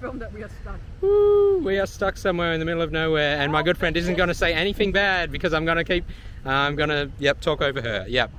Film that we are stuck. Woo, we are stuck somewhere in the middle of nowhere, and my good friend isn't going to say anything bad because I'm going to keep, I'm going to, yep, talk over her. Yep.